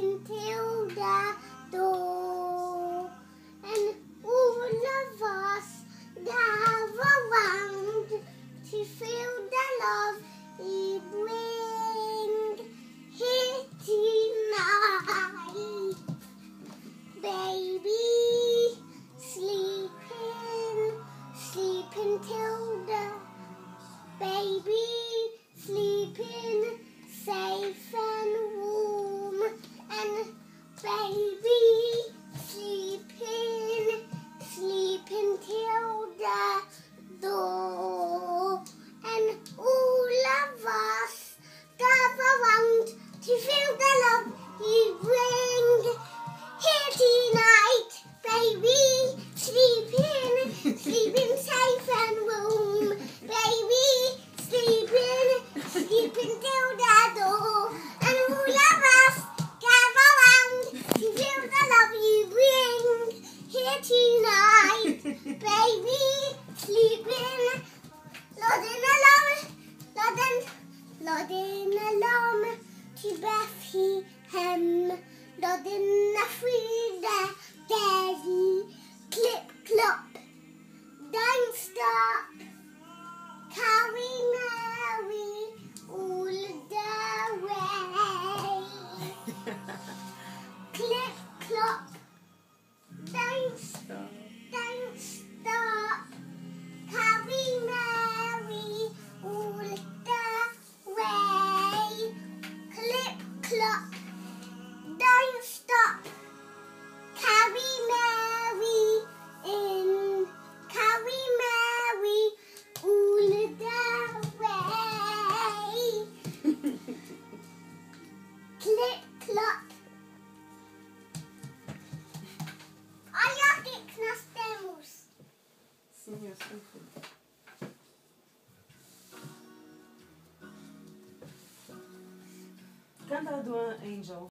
until the door. And all of us gather around to feel the love he brings here tonight. Baby, sleeping, sleep until the baby sleeping safe. baby. لدينا لام تبقى في هم لدينا فريدة دادي كليب كلوب داين ستوب كاوي ماوي all the way clip clop dance stop Sophie. Canta do Angel.